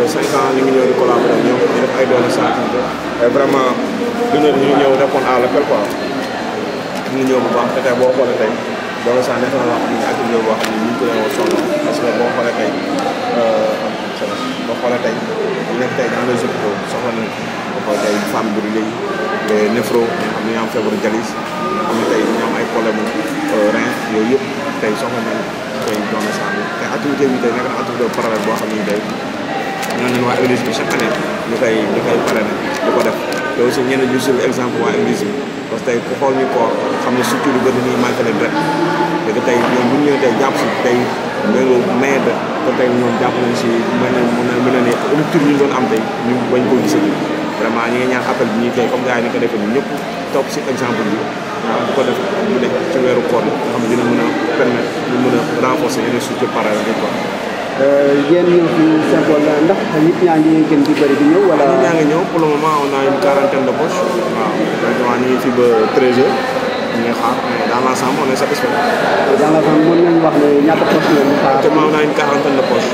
cinq ans ñu ngi ñëw di collaborer ñoom ñu def ay doole saa et vraiment du ñu ñu ñëw répondre à l'appel quoi. Ñu ñëw bu baax te tey boo xoolee tey doole nekk na loo xam ne ñëw boo xam ne ñu ngi ko doon sonn. Parce que boo xoolee tey boo xoolee tey ñu soxla nañ boo xoolee tey femme bu léegi les néphro ñi xam ne am tey ñu am ay problème rein yooyu tey soxla nañ tey doole saa bi boo xam ne tey ñoo nañ waa église bi chaque année ñu koy ñu koy parrainé di ko def. Te aussi ñeneen ñu suivre exemple waa église bi parce que tey ku xool ñu koor xam ne surtout lu bëri ñuy manqué leen ret léegi tey ñoom bu ñu ñëwee tey jàpp si tey loolu maye de te tey ñoom jàpp nañ si mën na mën na mën na ne rupture ñu doon am tey ñu bañ koo gisati. Vraiment ñi ngi ñaan appel bi ñuy tey comme gars yi ni ko defee ñun ñëpp topp si exemple bi waaw bu ko def bu nekk ci weeru koor nga xam ne dina mën a permettre ñu mën a renforcer yeneen structure parallèle yi quoi. Yéen ñëw fi simple ndax nit ñaa ngi gën di bëri di ñëw wala. nit ñaa ngi ñëw pour le moment on a une quarantaine de poches waaw vraiment ñu ngi fi ba 13 heures ñu ngi xaar mais dans l'ensemble on est satisfait. dans l'ensemble mën nañu wax ne ñaata poches ngeen di xaar. actuellement on a une quarantaine de poches.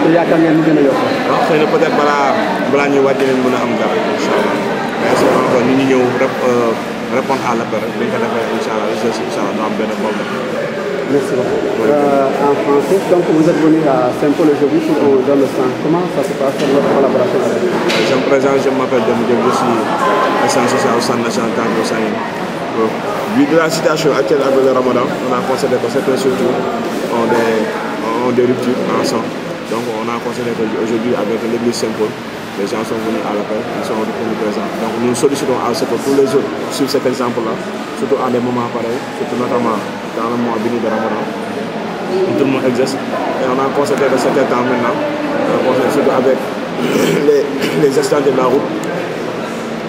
te yaakaar ngeen mu gën a yokk. waaw xëy na peut-être balaa balaa ñuy wàcc leen mën a am garab incha allah mais c'est encore ñu ngi ñëw rép répondre à l'appel rek bu ñu ko defee incha allah incha allah du am benn problème. Merci beaucoup. Euh, en français, donc vous êtes venu à Saint-Paul aujourd'hui pour on donne le sang. Comment ça se passe votre collaboration avec Je me présente, je m'appelle Demidem, je suis assistant social au Centre national Tango Sahel. Vu de la situation actuelle avec le ramadan, on a considéré que certaines structures ont des, ont des ruptures ensemble. Donc on a considéré qu'aujourd'hui avec l'église Saint-Paul, les gens sont venus à l'appel, ils sont venus présents. Donc nous sollicitons à ce que tous les autres suivent cet exemple-là, surtout à des moments pareils, surtout notamment dans le mois béni de Ramadan, où tout le monde exerce. Et on a constaté que c'était temps maintenant, constaté surtout avec les, les de la route,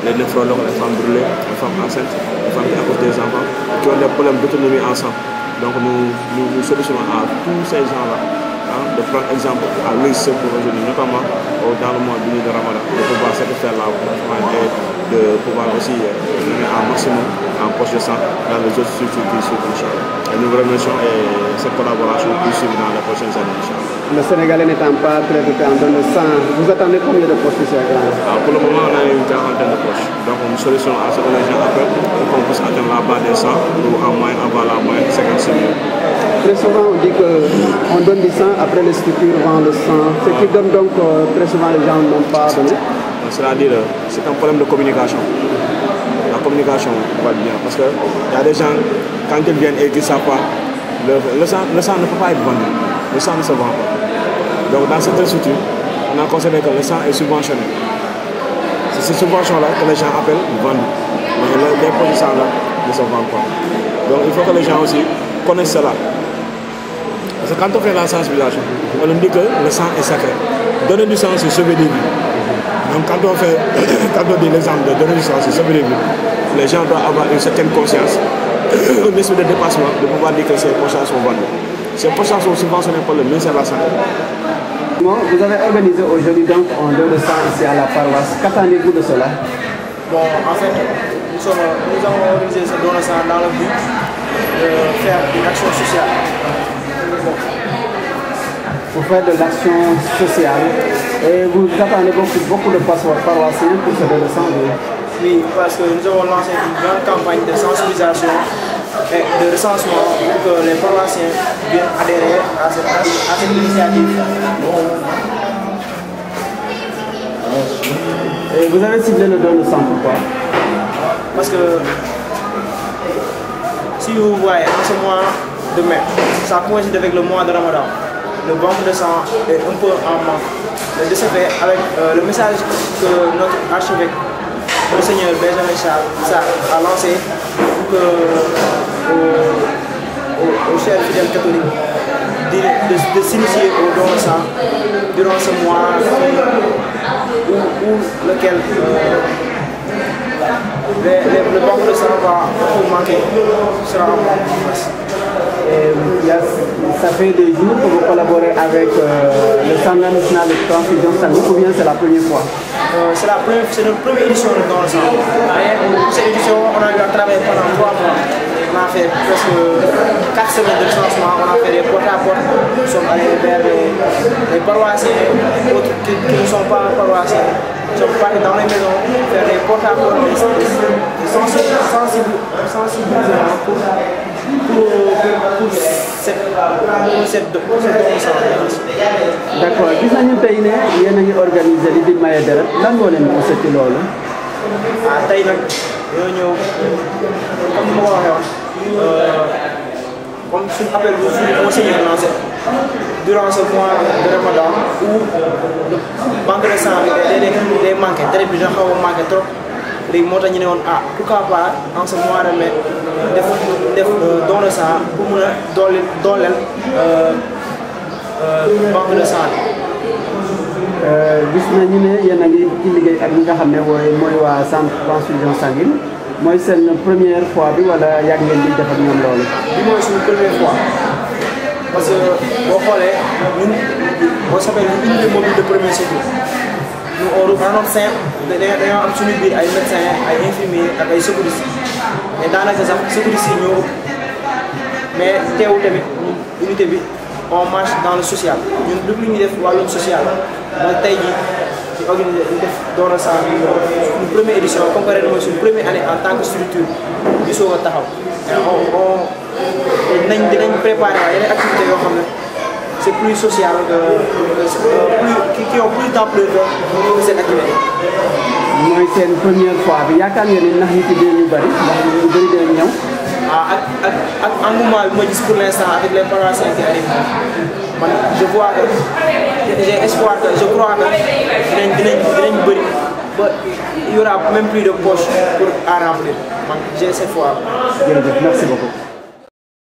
les néphrologues, les femmes brûlées, les femmes enceintes, les femmes qui accouchent des enfants, qui ont des problèmes d'autonomie ensemble. Donc nous, nous, nous sollicitons à tous ces gens-là hein, de prendre exemple à l'ICE pour aujourd'hui, notamment dans le mois béni de Ramadan, de pouvoir satisfaire la et de pouvoir aussi euh, donner un maximum en poche de sang dans les autres structures qui suivent, Inch'Allah. Et nous remercions et cette collaboration qui suivre dans les prochaines années, Inch'Allah. Le Sénégalais n'étant pas très doté en donne de sang, vous attendez combien de postes ici à Grand Alors pour le moment, on a une quarantaine de poches. Donc on sollicite à ce que les gens appellent pour qu'on puisse atteindre la barre des 100 ou en moyenne, avant la moyenne, 56 000. Très souvent, on dit qu'on donne du sang, après les structures vendent le sang. Ce qui donne donc euh, très souvent les gens n'ont pas donné. C'est-à-dire, c'est un problème de communication. La communication va bien. Parce qu'il y a des gens, quand ils viennent et qu'ils ne savent pas, le, sang, ne peut pas être vendu. Le sang ne se vend pas. Donc dans certaines structures, on a considéré que le sang est subventionné. C'est ces subventions-là que les gens appellent vendent. Mais les, les produits sang-là ne se vendent pas. Donc il faut que les gens aussi connaissent cela. Parce que quand on fait la sensibilisation, on nous dit que le sang est sacré. Donner du sang, c'est sauver des vies. Donc quand on fait, quand on dit l'exemple de donner du sang, c'est sauver des vies, les gens doivent avoir une certaine conscience, un esprit de dépassement, de pouvoir dire que ces poches sont vendues. Ces poches sont subventionnées par le ministère de la Santé. Vous avez organisé aujourd'hui donc un don de sang ici à la paroisse. Qu'attendez-vous de cela? Bon, en fait, nous, sommes, nous avons organisé ce don de sang dans le but de faire une action sociale. Faire de l'action sociale. Et vous attendez beaucoup, beaucoup de paroissiens pour ce don de sang Oui, parce que nous avons lancé une grande campagne de sensibilisation et de recensement pour que les paroissiens viennent adhérer à cette, à cette initiative. Et vous avez ciblé le don de sang, pourquoi? Parce que si vous voyez en ce mois de mai, ça coïncide avec le mois de Ramadan. Le banque de sang est un peu en manque. De ce fait, avec euh, le message que notre archevêque, Monseigneur Benjamin Charles, a lancé pour que aux, aux chers fidèles catholiques de, s'initier au don de sang durant ce mois où, où lequel euh, le banque de sang va manquer sera en place. Et ça fait des jours que vous collaborez avec euh, le Centre national de transfusion sanguine ou bien c'est la première fois? Euh, C'est notre première édition de Don de sang. Et cette édition, on a eu à travailler pendant trois mois. on a fait presque 4 semaines de recensement, on a fait des porte à porte, nous sommes allés vers les, paroissiens, autres qui, ne sont pas paroissiens. Nous sommes partis dans les maisons, faire des porte à porte, des, sensibiliser pour, pour, pour cette, pour cette, pour d' accord gis nañu tey ne yéen a ngi organiser li di maye deret. Lan moo leen poussé ci loolu. ah tey nag ñoo ñëw. Comme ma ko waxee woon comme suñu appel bu suñu conseiller lancé. Durant ce mois de Ramadan où le banque de sang bi day day manqué deret bi dina xaw a manqué trop. Léegi moo tax ñu ne woon ah pourquoi pas en ce mois de mai def def don de sang pour mun a dooleel dooleel banque de sang bi. gis nañu ne yéen a ngi ci liggéey ak ñi nga xam ne mooy mooy waa centre transfusion sanguine. Mooy seen première fois bi wala yàgg ngeen di def ak ñoom loolu. bi mooy suñu première fois. Parce que boo xoolee ñun boo s'appelle unité mobile de premier secours sein dañoo am suñu biir ay médecins ay infirmiers ak ay secouristes. Mais daanaka sax secouristes yi ñoo ëpp. Mais teewu tamit unité bi on marche dans le social ñun lu ñuy def wàllum social mooy tey jii ci organisé ñu def doon sang bi suñu première édition ren mooy suñu première année en tant que structure di soog a taxaw on on dinañ dinañ préparé waa yeneen activités yoo xam ne c'est plus social que plus qui qui seen activité. mooy fois bi yaakaar ngeen ne ndax nit yi dinañu bëri ndax ñu bëri dinañ ñëw. Ah ak ak ak engouement pour l'instant avec les paroissiens qui arrivent je vois que j'ai espoir que je crois que il y aura même plus de poche pour à remplir j'ai cette foi. merci beaucoup.